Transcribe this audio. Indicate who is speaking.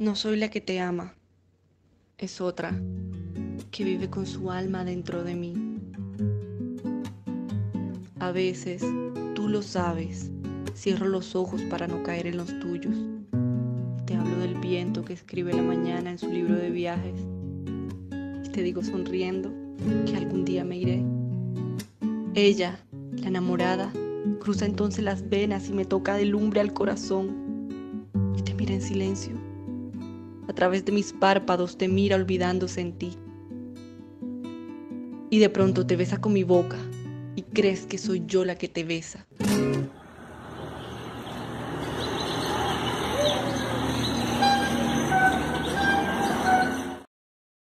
Speaker 1: No soy la que te ama, es otra que vive con su alma dentro de mí. A veces, tú lo sabes, cierro los ojos para no caer en los tuyos. Te hablo del viento que escribe la mañana en su libro de viajes. Y te digo sonriendo que algún día me iré. Ella, la enamorada, cruza entonces las venas y me toca de lumbre al corazón. Y te mira en silencio a través de mis párpados te mira olvidándose en ti. Y de pronto te besa con mi boca y crees que soy yo la que te besa.